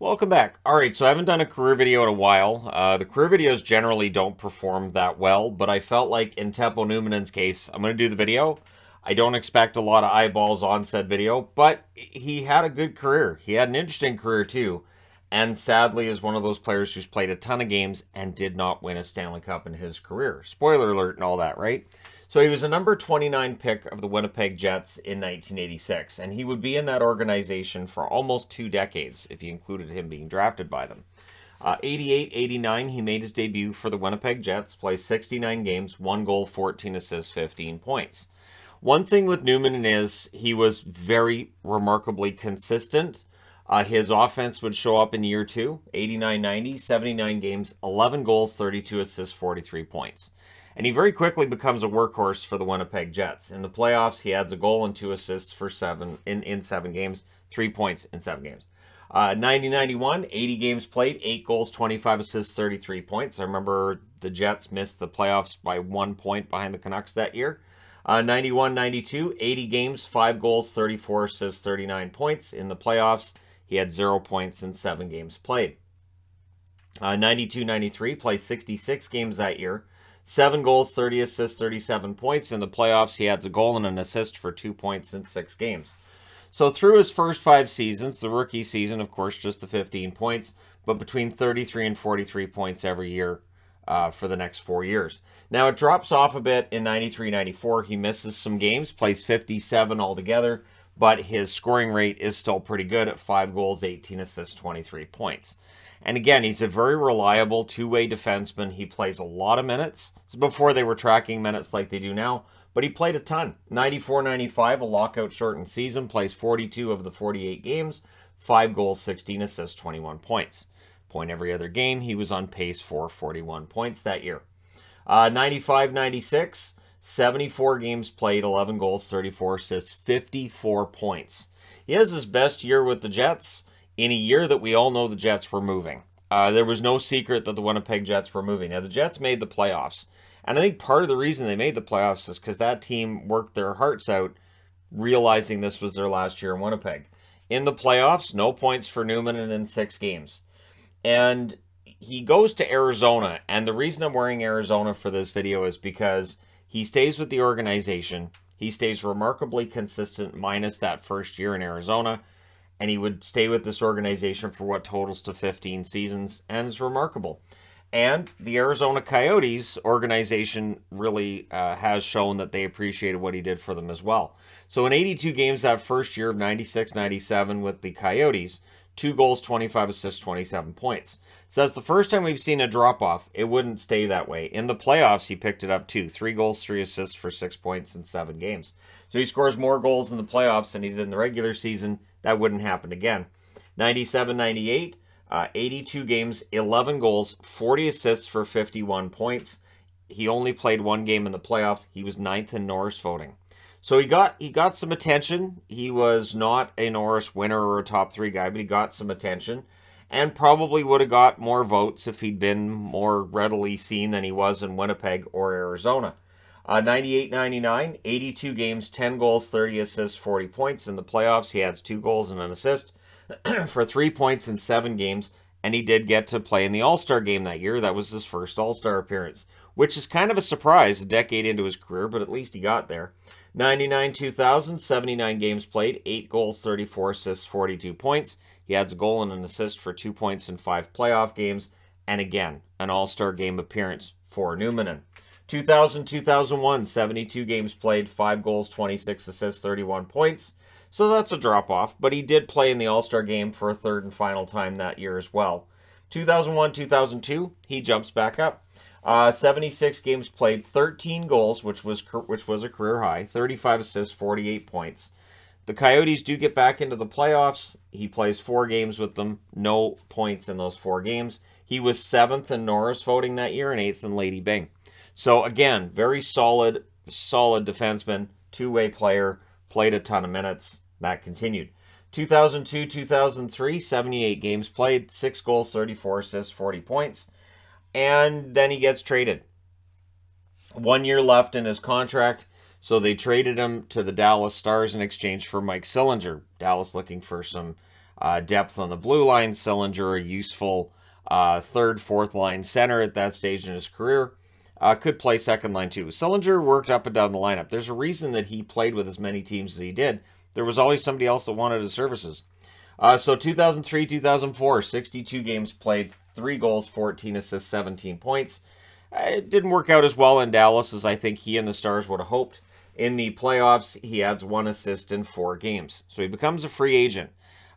Welcome back. All right, so I haven't done a career video in a while. Uh, the career videos generally don't perform that well, but I felt like in Teppo Numminen's case, I'm going to do the video. I don't expect a lot of eyeballs on said video, but he had a good career. He had an interesting career too, and sadly is one of those players who's played a ton of games and did not win a Stanley Cup in his career. Spoiler alert and all that, right? So he was a number 29 pick of the Winnipeg Jets in 1986, and he would be in that organization for almost two decades if you included him being drafted by them. Uh, 88 89, he made his debut for the Winnipeg Jets, played 69 games, one goal, 14 assists, 15 points. One thing with Numminen is he was very remarkably consistent. Uh, his offense would show up in year two 89 90, 79 games, 11 goals, 32 assists, 43 points and he very quickly becomes a workhorse for the Winnipeg Jets. In the playoffs, he adds a goal and two assists for seven in, in seven games, three points in seven games. Uh, 90 91, 80 games played, eight goals, 25 assists, 33 points. I remember the Jets missed the playoffs by one point behind the Canucks that year. Uh, 91 92, 80 games, five goals, 34 assists, 39 points. In the playoffs, he had zero points in seven games played. Uh, 92 93, played 66 games that year. Seven goals, 30 assists, 37 points. In the playoffs, he adds a goal and an assist for two points in six games. So through his first five seasons, the rookie season, of course, just the 15 points, but between 33 and 43 points every year uh, for the next four years. Now it drops off a bit in 93 94. He misses some games, plays 57 altogether, but his scoring rate is still pretty good at five goals, 18 assists, 23 points. And again, he's a very reliable two-way defenseman. He plays a lot of minutes. before they were tracking minutes like they do now, but he played a ton. 94-95, a lockout shortened season, plays 42 of the 48 games, 5 goals, 16 assists, 21 points. Point every other game, he was on pace for 41 points that year. 95-96, uh, 74 games played, 11 goals, 34 assists, 54 points. He has his best year with the Jets in a year that we all know the Jets were moving. Uh, there was no secret that the Winnipeg Jets were moving. Now, the Jets made the playoffs. And I think part of the reason they made the playoffs is because that team worked their hearts out, realizing this was their last year in Winnipeg. In the playoffs, no points for Numminen in six games. And he goes to Arizona. And the reason I'm wearing Arizona for this video is because he stays with the organization. He stays remarkably consistent, minus that first year in Arizona and he would stay with this organization for what totals to 15 seasons, and is remarkable. And the Arizona Coyotes organization really uh, has shown that they appreciated what he did for them as well. So in 82 games that first year of 96 97 with the Coyotes, two goals, 25 assists, 27 points. So that's the first time we've seen a drop off. It wouldn't stay that way. In the playoffs, he picked it up too. Three goals, three assists for six points in seven games. So he scores more goals in the playoffs than he did in the regular season. That wouldn't happen again. 97 98, uh, 82 games, 11 goals, 40 assists for 51 points. He only played one game in the playoffs. He was ninth in Norris voting. So he got he got some attention. He was not a Norris winner or a top three guy, but he got some attention, and probably would have got more votes if he'd been more readily seen than he was in Winnipeg or Arizona. Uh, 98 99, 82 games, 10 goals, 30 assists, 40 points. In the playoffs, he adds two goals and an assist for three points in seven games. And he did get to play in the All Star game that year. That was his first All Star appearance, which is kind of a surprise a decade into his career, but at least he got there. 99 2000, 79 games played, 8 goals, 34 assists, 42 points. He adds a goal and an assist for two points in five playoff games. And again, an All Star game appearance for Numminen. 2000 2001, 72 games played, 5 goals, 26 assists, 31 points. So that's a drop off, but he did play in the All Star game for a third and final time that year as well. 2001 2002, he jumps back up. Uh, 76 games played, 13 goals, which was which was a career high, 35 assists, 48 points. The Coyotes do get back into the playoffs. He plays four games with them, no points in those four games. He was seventh in Norris voting that year and eighth in Lady Byng. So again, very solid, solid defenseman, two-way player, played a ton of minutes. That continued. 2002 2003, 78 games played, 6 goals, 34 assists, 40 points. And then he gets traded. One year left in his contract, so they traded him to the Dallas Stars in exchange for Mike Sillinger. Dallas looking for some uh, depth on the blue line. Sillinger, a useful uh, third, fourth line center at that stage in his career. Uh, could play second line too. Sillinger worked up and down the lineup. There's a reason that he played with as many teams as he did. There was always somebody else that wanted his services. Uh, so 2003, 2004, 62 games played, three goals, 14 assists, 17 points. Uh, it didn't work out as well in Dallas as I think he and the Stars would have hoped. In the playoffs, he adds one assist in four games. So he becomes a free agent.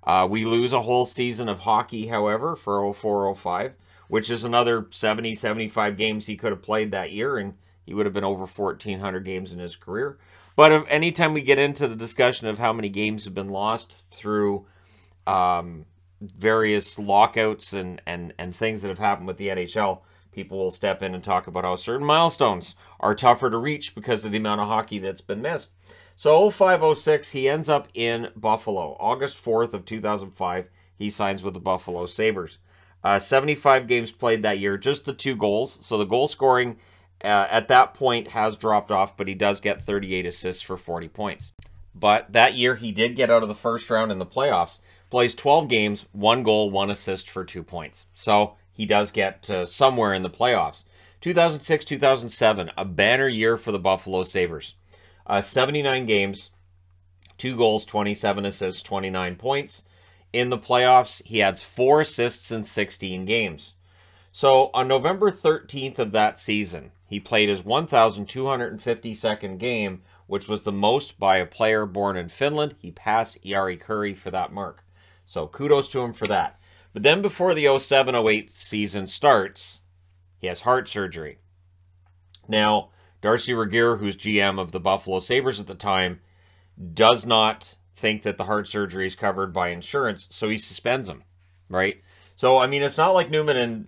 Uh, we lose a whole season of hockey, however, for 04 05, which is another 70 75 games he could have played that year, and he would have been over 1,400 games in his career. But anytime we get into the discussion of how many games have been lost through um, various lockouts and, and, and things that have happened with the NHL, people will step in and talk about how certain milestones are tougher to reach because of the amount of hockey that's been missed. So 0506, he ends up in Buffalo. August 4th of 2005, he signs with the Buffalo Sabres. Uh, 75 games played that year, just the two goals. So the goal scoring uh, at that point has dropped off, but he does get 38 assists for 40 points. But that year, he did get out of the first round in the playoffs. Plays 12 games, one goal, one assist for two points. So he does get to somewhere in the playoffs. 2006 2007, a banner year for the Buffalo Sabres. Uh, 79 games, two goals, 27 assists, 29 points. In the playoffs, he adds four assists in 16 games. So on November 13th of that season, he played his 1,252nd game, which was the most by a player born in Finland. He passed Jari Kurri for that mark. So kudos to him for that. But then before the 07 08 season starts, he has heart surgery. Now, Darcy Regier, who's GM of the Buffalo Sabres at the time, does not think that the heart surgery is covered by insurance, so he suspends him, right? So, I mean, it's not like Numminen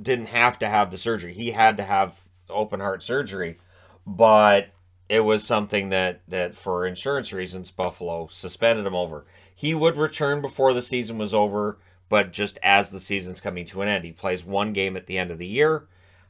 didn't have to have the surgery. He had to have open heart surgery, but it was something that that for insurance reasons Buffalo suspended him over. He would return before the season was over, but just as the season's coming to an end, he plays one game at the end of the year.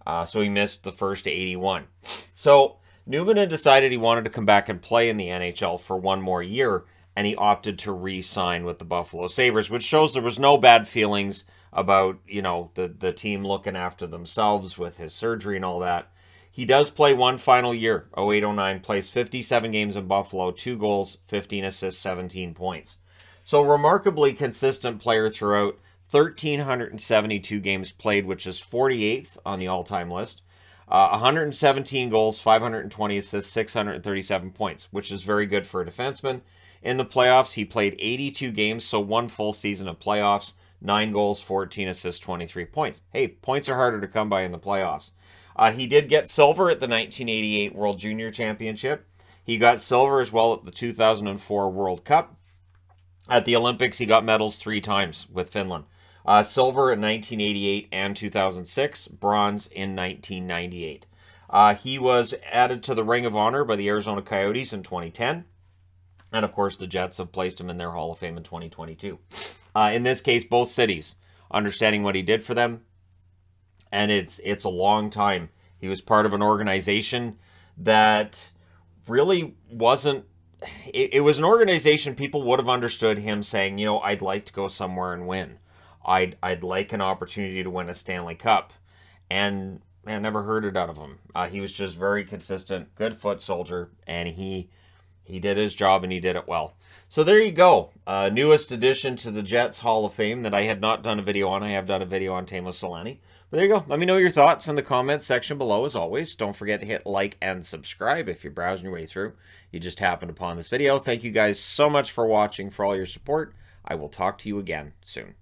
Uh, so he missed the first 81. So Numminen had decided he wanted to come back and play in the NHL for one more year, and he opted to re-sign with the Buffalo Sabres, which shows there was no bad feelings about, you know, the, the team looking after themselves with his surgery and all that. He does play one final year, 0809, plays 57 games in Buffalo, two goals, 15 assists, 17 points. So remarkably consistent player throughout. 1,372 games played, which is 48th on the all-time list. Uh, 117 goals, 520 assists, 637 points, which is very good for a defenseman. In the playoffs, he played 82 games, so one full season of playoffs, 9 goals, 14 assists, 23 points. Hey, points are harder to come by in the playoffs. Uh, he did get silver at the 1988 World Junior Championship. He got silver as well at the 2004 World Cup. At the Olympics, he got medals three times with Finland. Uh, silver in 1988 and 2006, bronze in 1998. Uh, he was added to the Ring of Honor by the Arizona Coyotes in 2010. And of course, the Jets have placed him in their Hall of Fame in 2022. Uh, in this case, both cities, understanding what he did for them, and it's it's a long time. He was part of an organization that really wasn't. It, it was an organization people would have understood him saying, you know, I'd like to go somewhere and win. I'd I'd like an opportunity to win a Stanley Cup, and man, never heard it out of him. Uh, he was just very consistent, good foot soldier, and he he did his job and he did it well. So there you go, uh, newest addition to the Jets Hall of Fame that I had not done a video on. I have done a video on Teemu Selanne. But there you go. Let me know your thoughts in the comments section below as always. Don't forget to hit like and subscribe if you're browsing your way through. You just happened upon this video. Thank you guys so much for watching, for all your support. I will talk to you again soon.